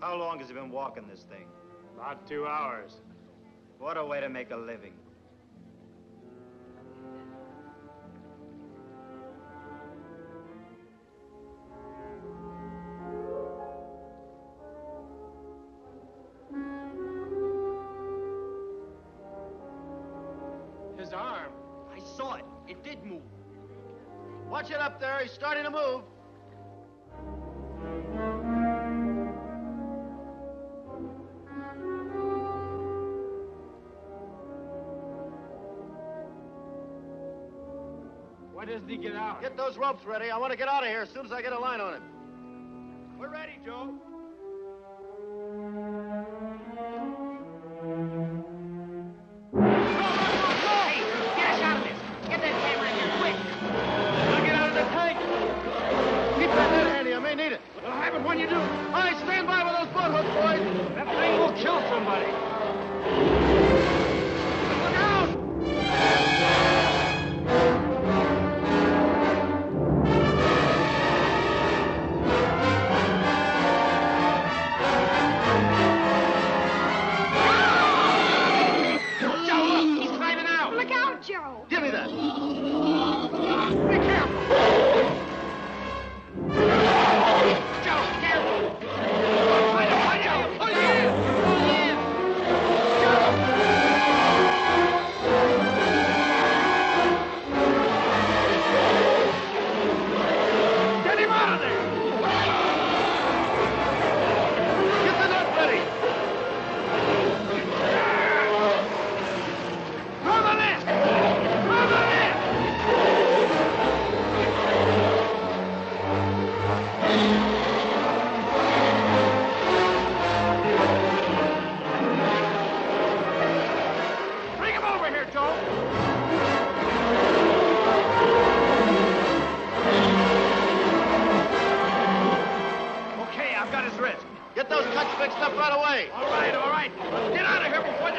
How long has he been walking this thing? About two hours. What a way to make a living. His arm. I saw it. It did move. Watch it up there. He's starting to move. it is to get out. Get those ropes ready. I want to get out of here as soon as I get a line on him. We're ready, Joe. When you do, I stand by with those bloodhooks, boys. That thing will kill somebody. Give me that. I've got his wrist. Get those cuts fixed up right away. All right, all right. Let's get out of here before